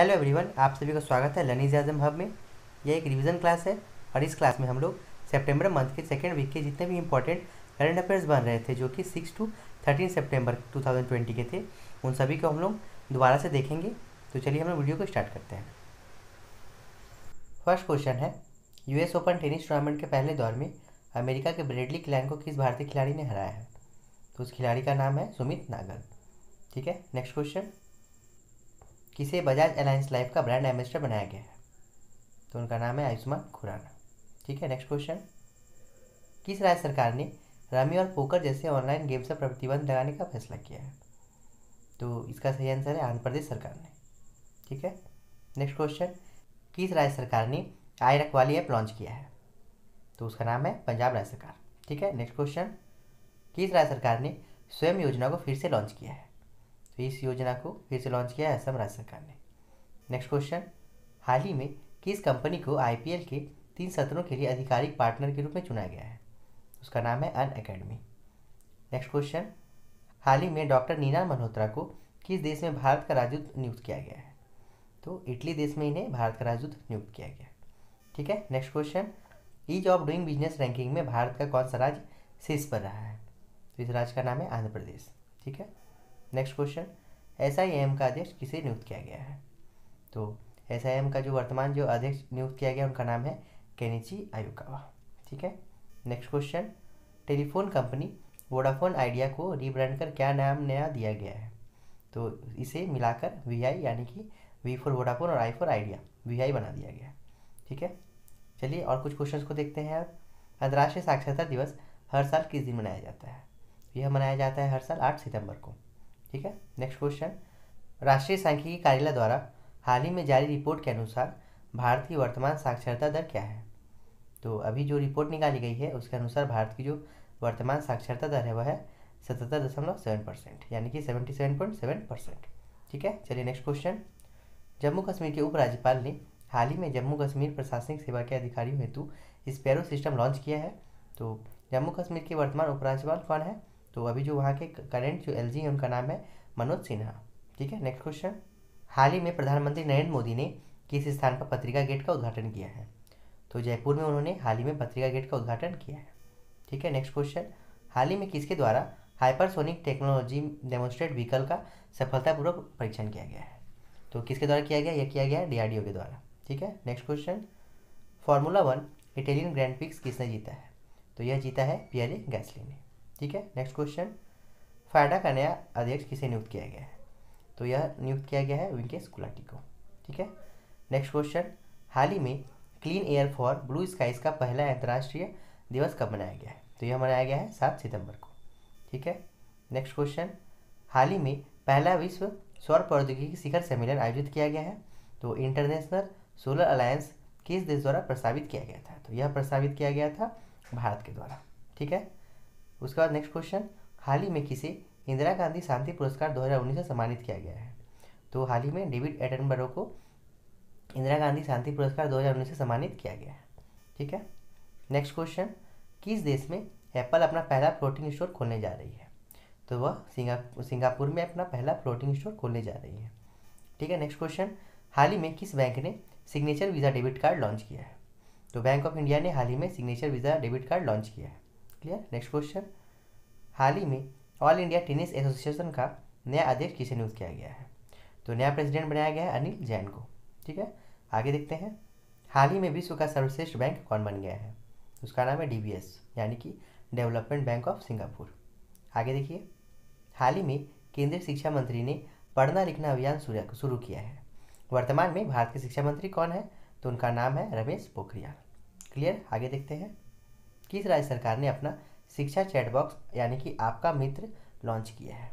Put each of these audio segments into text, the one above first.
Hello everyone आप सभी का स्वागत है लर्निंग आज़म हब में। यह एक रिवीजन क्लास है और इस क्लास में हम लोग सितंबर मंथ के सेकेंड वीक के जितने भी इंपॉर्टेंट करंट अफेयर्स बन रहे थे, जो कि सिक्स टू थर्टीन सेप्टेम्बर टू के थे, उन सभी को हम लोग दोबारा से देखेंगे। तो चलिए हम लोग वीडियो को स्टार्ट करते हैं। फ़र्स्ट क्वेश्चन है यूएस ओपन टेनिस टूर्नामेंट के पहले दौर में अमेरिका के ब्रेडली क्लैन को किस भारतीय खिलाड़ी ने हराया है? तो उस खिलाड़ी का नाम है सुमित नागल। ठीक है नेक्स्ट क्वेश्चन किसे बजाज अलायंस लाइफ का ब्रांड एम्बेसडर बनाया गया है? तो उनका नाम है आयुष्मान खुराना। ठीक है नेक्स्ट क्वेश्चन किस राज्य सरकार ने रमी और पोकर जैसे ऑनलाइन गेम्स पर प्रतिबंध लगाने का फैसला किया है? तो इसका सही आंसर है आंध्र प्रदेश सरकार ने। ठीक है नेक्स्ट क्वेश्चन किस राज्य सरकार ने आई रखवाली ऐप लॉन्च किया है? तो उसका नाम है पंजाब राज्य सरकार। ठीक है नेक्स्ट क्वेश्चन किस राज्य सरकार ने स्वयं योजना को फिर से लॉन्च किया है? तो इस योजना को फिर से लॉन्च किया है असम राज्य सरकार ने। नेक्स्ट क्वेश्चन हाल ही में किस कंपनी को आईपीएल के तीन सत्रों के लिए आधिकारिक पार्टनर के रूप में चुना गया है? उसका नाम है अन अकेडमी नेक्स्ट क्वेश्चन हाल ही में डॉक्टर नीना मल्होत्रा को किस देश में भारत का राजदूत नियुक्त किया गया है? तो इटली देश में इन्हें भारत का राजदूत नियुक्त किया गया। ठीक है next question ease of doing business ranking में भारत का कौन सा राज्य शीर्ष पर रहा है? तो इस राज्य का नाम है आंध्र प्रदेश। ठीक है next question S I M का अध्यक्ष किसे नियुक्त किया गया है? तो एस आई एम का जो वर्तमान जो अध्यक्ष नियुक्त किया गया, उनका नाम है केनिची आयुकावा ठीक है? Next question telephone company Vodafone Idea को रीब्रांड कर क्या नाम नया दिया गया है? तो इसे मिलाकर वी आई यानी कि वी फॉर वोडाफोन और I for Idea V I बना दिया गया ठीक है? चलिए और कुछ क्वेश्चंस को देखते हैं अब। अंतर्राष्ट्रीय साक्षरता दिवस हर साल किस दिन मनाया जाता है? यह मनाया जाता है हर साल आठ सितंबर को। ठीक है? नेक्स्ट क्वेश्चन राष्ट्रीय सांख्यिकी कार्यालय द्वारा हाल ही में जारी रिपोर्ट के अनुसार भारत की वर्तमान साक्षरता दर क्या है? तो अभी जो रिपोर्ट निकाली गई है, उसके अनुसार भारत की जो वर्तमान साक्षरता दर है, वह है सतहत्तर दशमलव सेवन परसेंट, यानी कि seventy seven point seven percent. ठीक है? चलिए नेक्स्ट क्वेश्चन जम्मू कश्मीर के उपराज्यपाल ने हाल ही में जम्मू कश्मीर प्रशासनिक सेवा के अधिकारियों हेतु स्पैरो सिस्टम लॉन्च किया है। तो जम्मू कश्मीर के वर्तमान उपराज्यपाल कौन है? तो अभी जो वहाँ के करेंट जो एल है उनका नाम है, मनोज सिन्हा। ठीक है नेक्स्ट क्वेश्चन हाल ही में प्रधानमंत्री नरेंद्र मोदी ने किस स्थान पर पत्रिका गेट का उद्घाटन किया है? तो जयपुर में उन्होंने हाल ही में पत्रिका गेट का उद्घाटन किया है। ठीक है नेक्स्ट क्वेश्चन हाल ही में किसके द्वारा हाइपरसोनिक टेक्नोलॉजी डेमोन्स्ट्रेट व्हीकल का सफलतापूर्वक परीक्षण किया गया है? तो किसके द्वारा किया गया? यह किया गया है के द्वारा। ठीक है next question formula one Italian grand prix जीता है? तो यह जीता है पियरे गैसली ने। ठीक है? नेक्स्ट क्वेश्चन फायडा का नया अध्यक्ष किसे नियुक्त किया गया है? तो यह नियुक्त किया गया है विंकेश गुलाटी को, ठीक है? नेक्स्ट क्वेश्चन हाल ही में clean air for blue skies का पहला अंतर्राष्ट्रीय दिवस कब मनाया गया है? तो यह मनाया गया है सात सितंबर को, ठीक है? नेक्स्ट क्वेश्चन हाल ही में पहला विश्व सौर प्रौद्योगिकी शिखर सम्मेलन आयोजित किया गया है तो इंटरनेशनल सोलर अलायंस किस देश द्वारा प्रस्तावित किया गया था? तो यह प्रस्तावित किया गया था भारत के द्वारा, ठीक है? उसके बाद नेक्स्ट क्वेश्चन हाल ही में किसे इंदिरा गांधी शांति पुरस्कार 2019 से सम्मानित किया गया है? तो हाल ही में डेविड एटनबरो को इंदिरा गांधी शांति पुरस्कार 2019 से सम्मानित किया गया है। ठीक है? नेक्स्ट क्वेश्चन किस देश में एप्पल अपना पहला फ्लोटिंग स्टोर खोलने जा रही है? तो वह सिंगा, सिंगापुर में अपना पहला फ्लोटिंग स्टोर खोलने जा रही है। ठीक है? नेक्स्ट क्वेश्चन हाल ही में किस बैंक ने signature Visa debit card launch किया है? तो बैंक ऑफ़ इंडिया ने हाल ही में signature Visa debit card launch किया है। क्लियर नेक्स्ट क्वेश्चन हाल ही में ऑल इंडिया टेनिस एसोसिएशन का नया अध्यक्ष किसे नियुक्त किया गया है? तो नया प्रेसिडेंट बनाया गया है अनिल जैन को। ठीक है? आगे देखते हैं। हाल ही में विश्व का सर्वश्रेष्ठ बैंक कौन बन गया है? उसका नाम है डीबीएस यानी कि डेवलपमेंट बैंक ऑफ़ सिंगापुर आगे देखिए। हाल ही में केंद्रीय शिक्षा मंत्री ने पढ़ना लिखना अभियान शुरू किया है। वर्तमान में भारत के शिक्षा मंत्री कौन है? तो उनका नाम है रमेश पोखरियाल। क्लियर आगे देखते हैं। किस राज्य सरकार ने अपना शिक्षा चैट बॉक्स यानी कि आपका मित्र, लॉन्च किया है।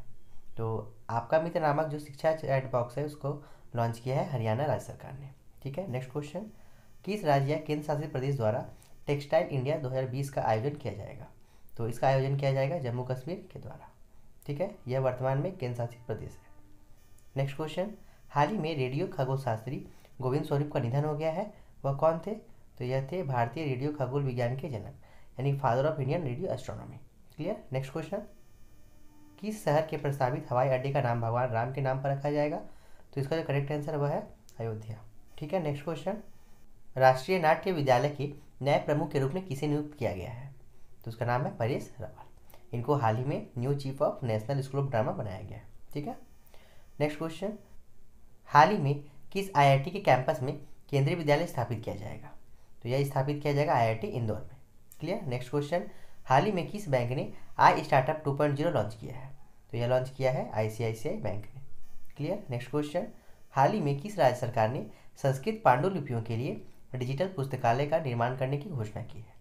तो आपका मित्र नामक जो शिक्षा चैट बॉक्स है, उसको लॉन्च किया है हरियाणा राज्य सरकार ने। ठीक है, नेक्स्ट क्वेश्चन। किस राज्य या केंद्र शासित प्रदेश द्वारा टेक्सटाइल इंडिया 2020 का आयोजन किया जाएगा? तो इसका आयोजन किया जाएगा जम्मू कश्मीर के द्वारा। ठीक है, यह वर्तमान में केंद्र शासित प्रदेश है। Next question. हाल ही में रेडियो खगोल शास्त्री गोविंद स्वरूप का निधन हो गया है। वह कौन थे? तो यह थे भारतीय रेडियो खगोल विज्ञान के जनक। यानी father of Indian radio astronomy clear next question किस शहर के प्रस्तावित हवाई अड्डे का नाम भगवान राम के नाम पर रखा जाएगा? तो इसका जो करेक्ट आंसर वह है अयोध्या। ठीक है? नेक्स्ट क्वेश्चन राष्ट्रीय नाट्य विद्यालय के नए प्रमुख के रूप में किसे नियुक्त किया गया है? तो उसका नाम है परेश रावल। इनको हाल ही में new chief of national school of drama बनाया गया है। ठीक है? नेक्स्ट क्वेश्चन हाल ही में किस आईआईटी के कैंपस में केंद्रीय विद्यालय स्थापित किया जाएगा? तो यह स्थापित किया जाएगा आईआईटी इंदौर में। क्लियर नेक्स्ट क्वेश्चन हाल ही में किस बैंक ने I startup two point zero launch किया है? तो यह लॉन्च किया है आईसीआईसीआई बैंक ने। क्लियर नेक्स्ट क्वेश्चन हाल ही में किस राज्य सरकार ने संस्कृत पांडुलिपियों के लिए डिजिटल पुस्तकालय का निर्माण करने की घोषणा की है?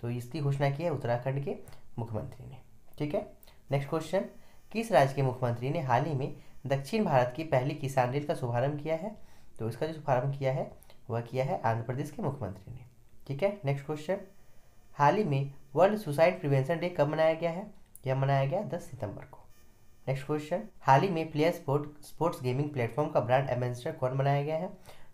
तो इसकी घोषणा की है उत्तराखंड के मुख्यमंत्री ने। ठीक है? नेक्स्ट क्वेश्चन किस राज्य के मुख्यमंत्री ने हाल ही में दक्षिण भारत की पहली किसान रेल का शुभारंभ किया है? तो इसका जो शुभारंभ किया है, वह किया है आंध्र प्रदेश के मुख्यमंत्री ने। ठीक है? नेक्स्ट क्वेश्चन हाल ही में वर्ल्ड सुसाइड प्रिवेंशन डे कब मनाया गया है? यह मनाया गया दस सितंबर को। नेक्स्ट क्वेश्चन हाल ही में player sport sports gaming platform का ब्रांड एम्बेसडर कौन बनाया गया है?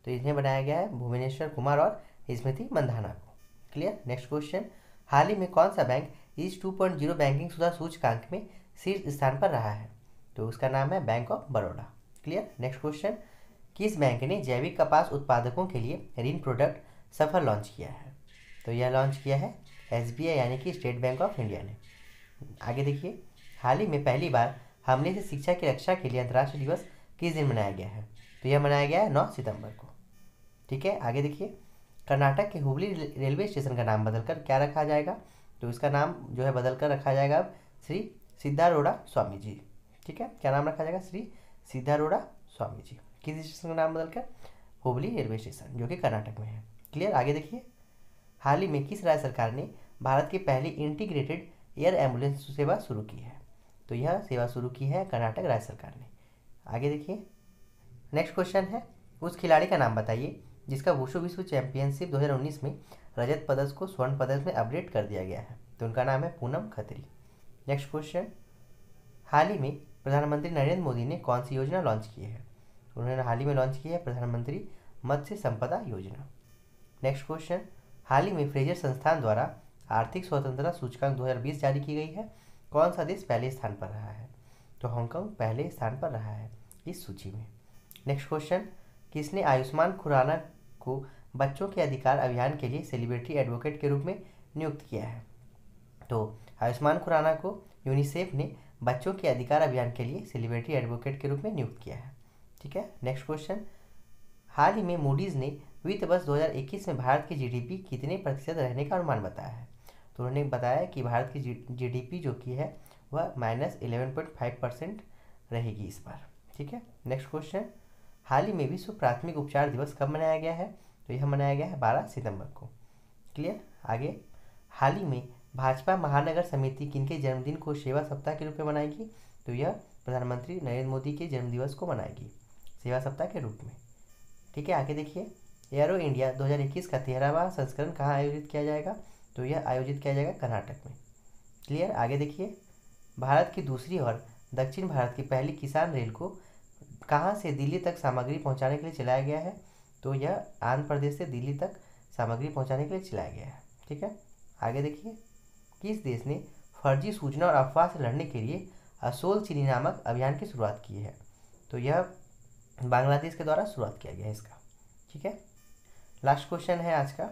तो इन्हें बनाया गया है भुवनेश्वर कुमार और स्मृति मंधाना को। क्लियर नेक्स्ट क्वेश्चन हाल ही में कौन सा bank ease two point zero banking सुधा सूचकांक में शीर्ष स्थान पर रहा है? तो उसका नाम है bank of Baroda clear next question किस बैंक ने जैविक कपास उत्पादकों के लिए ऋण प्रोडक्ट सफल लॉन्च किया है? तो यह लॉन्च किया है एसबीआई यानी कि स्टेट बैंक ऑफ़ इंडिया ने। आगे देखिए, हाल ही में पहली बार हमले से शिक्षा की रक्षा के लिए अंतर्राष्ट्रीय दिवस किस दिन मनाया गया है? तो यह मनाया गया है नौ सितंबर को। ठीक है, आगे देखिए, कर्नाटक के हुबली रेलवे स्टेशन का नाम बदलकर क्या रखा जाएगा? तो इसका नाम जो है बदलकर रखा जाएगा अब श्री सिद्धारोड़ा स्वामी जी ठीक है, क्या नाम रखा जाएगा? श्री सिद्धारोड़ा स्वामी जी किस स्टेशन का नाम बदलकर? हुबली रेलवे स्टेशन, जो कि कर्नाटक में है। क्लियर? आगे देखिए हाल ही में किस राज्य सरकार ने भारत की पहली इंटीग्रेटेड एयर एंबुलेंस सेवा शुरू की है? तो यह सेवा शुरू की है कर्नाटक राज्य सरकार ने। आगे देखिए। नेक्स्ट क्वेश्चन है। उस खिलाड़ी का नाम बताइए, जिसका वुशु विश्व चैंपियनशिप 2019 में रजत पदक को स्वर्ण पदक में अपडेट कर दिया गया है। तो उनका नाम है पूनम खत्री। नेक्स्ट क्वेश्चन हाल ही में प्रधानमंत्री नरेंद्र मोदी ने कौन सी योजना लॉन्च की है? उन्होंने हाल ही में लॉन्च की है प्रधानमंत्री मत्स्य संपदा योजना। नेक्स्ट क्वेश्चन हाल ही में फ्रेजर संस्थान द्वारा आर्थिक स्वतंत्रता सूचकांक 2020 जारी की गई है। कौन सा देश पहले स्थान पर रहा है? तो हांगकांग पहले स्थान पर रहा है, इस सूची में। नेक्स्ट क्वेश्चन किसने आयुष्मान खुराना को बच्चों के अधिकार अभियान के लिए सेलिब्रिटी एडवोकेट के रूप में नियुक्त किया है? तो आयुष्मान खुराना को यूनिसेफ ने बच्चों के अधिकार अभियान के लिए सेलिब्रिटी एडवोकेट के रूप में नियुक्त किया है। ठीक है नेक्स्ट क्वेश्चन हाल ही में मूडीज़ ने वित्त वर्ष 2021 में भारत की जीडीपी कितने प्रतिशत रहने का अनुमान बताया है? तो उन्होंने बताया कि भारत की जीडीपी जो की है, वह minus eleven point five percent रहेगी इस बार। ठीक है? नेक्स्ट क्वेश्चन हाल ही में विश्व प्राथमिक उपचार दिवस कब मनाया गया है? तो यह मनाया गया है बारह सितंबर को। क्लियर आगे। हाल ही में भाजपा महानगर समिति किनके जन्मदिन को सेवा सप्ताह के रूप में मनाएगी? तो यह प्रधानमंत्री नरेंद्र मोदी के जन्मदिवस को मनाएगी, सेवा सप्ताह के रूप में। ठीक है? आगे देखिए। एयरो इंडिया 2021 का तेरहवा संस्करण कहाँ आयोजित किया जाएगा? तो यह आयोजित किया जाएगा कर्नाटक में। क्लियर? आगे देखिए। भारत की दूसरी और दक्षिण भारत की पहली किसान रेल को कहाँ से दिल्ली तक सामग्री पहुँचाने के लिए चलाया गया है? तो यह आंध्र प्रदेश से दिल्ली तक सामग्री पहुँचाने के लिए चलाया गया है। ठीक है? आगे देखिए। किस देश ने फर्जी सूचना और अफवाह से लड़ने के लिए असोल चीनी नामक अभियान की शुरुआत की है? तो यह बांग्लादेश के द्वारा शुरुआत किया गया है इसका। ठीक है? लास्ट क्वेश्चन है आज का।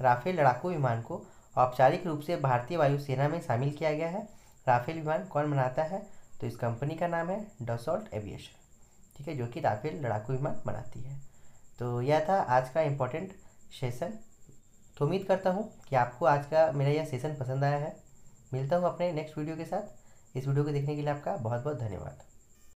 राफेल लड़ाकू विमान को औपचारिक रूप से भारतीय वायुसेना में शामिल किया गया है। राफेल विमान कौन बनाता है? तो इस कंपनी का नाम है डसॉल्ट एविएशन, ठीक है, जो कि राफेल लड़ाकू विमान बनाती है। तो यह था आज का इम्पोर्टेंट सेशन तो उम्मीद करता हूँ कि आपको आज का मेरा यह सेशन पसंद आया है। मिलता हूँ अपने नेक्स्ट वीडियो के साथ। इस वीडियो को देखने के लिए आपका बहुत बहुत धन्यवाद।